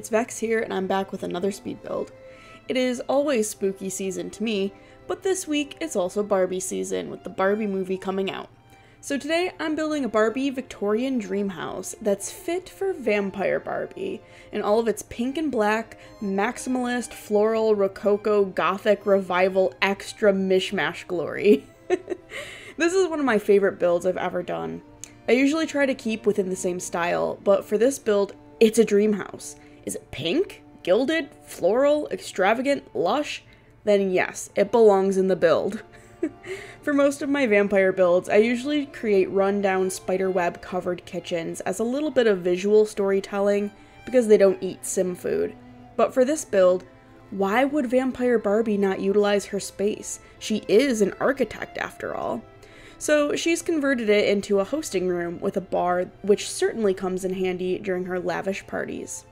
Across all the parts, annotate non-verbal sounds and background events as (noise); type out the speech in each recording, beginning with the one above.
it's Vex here, and I'm back with another speed build. It is always spooky season to me, but this week it's also Barbie season with the Barbie movie coming out. So today I'm building a Barbie Victorian dream house that's fit for Vampire Barbie in all of its pink and black, maximalist, floral, rococo, gothic, revival, extra mishmash glory. (laughs) this is one of my favorite builds I've ever done. I usually try to keep within the same style, but for this build, it's a dream house. Is it pink, gilded, floral, extravagant, lush? Then yes, it belongs in the build. (laughs) For most of my vampire builds, I usually create rundown spiderweb covered kitchens as a little bit of visual storytelling because they don't eat sim food. But for this build, why would Vampire Barbie not utilize her space? She is an architect after all. So she's converted it into a hosting room with a bar, which certainly comes in handy during her lavish parties.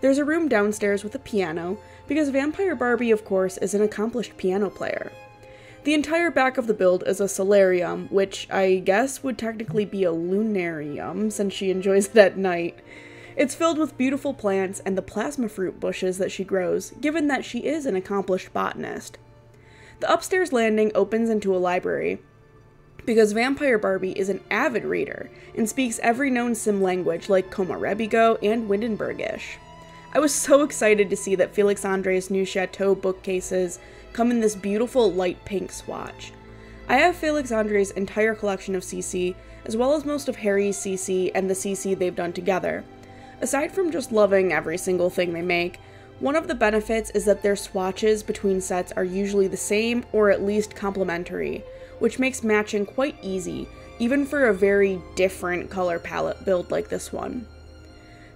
There's a room downstairs with a piano, because Vampire Barbie, of course, is an accomplished piano player. The entire back of the build is a solarium, which I guess would technically be a lunarium since she enjoys (laughs) it at night. It's filled with beautiful plants and the plasma fruit bushes that she grows, given that she is an accomplished botanist. The upstairs landing opens into a library, because Vampire Barbie is an avid reader and speaks every known sim language like Komorebigo and Windenburgish. I was so excited to see that Felixandre's new Chateau bookcases come in this beautiful light pink swatch. I have Felixandre's entire collection of CC, as well as most of Harrie's CC and the CC they've done together. Aside from just loving every single thing they make, one of the benefits is that their swatches between sets are usually the same or at least complementary, which makes matching quite easy, even for a very different color palette build like this one.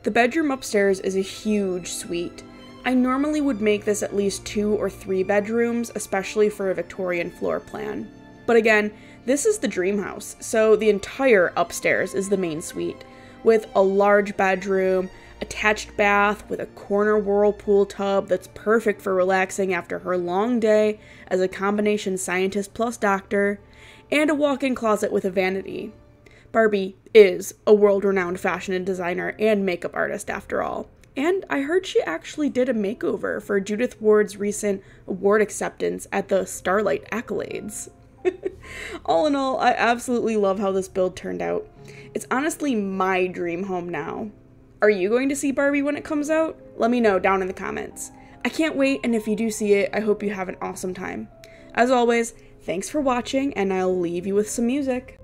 The bedroom upstairs is a huge suite. I normally would make this at least two or three bedrooms, especially for a Victorian floor plan. But again, this is the dream house, so the entire upstairs is the main suite, with a large bedroom, attached bath with a corner whirlpool tub that's perfect for relaxing after her long day as a combination scientist plus doctor, and a walk in closet with a vanity. Barbie is a world renowned fashion and designer and makeup artist after all. And I heard she actually did a makeover for Judith Ward's recent award acceptance at the Starlight Accolades. (laughs) all in all, I absolutely love how this build turned out. It's honestly my dream home now. Are you going to see Barbie when it comes out? Let me know down in the comments. I can't wait, and if you do see it, I hope you have an awesome time. As always, thanks for watching, and I'll leave you with some music.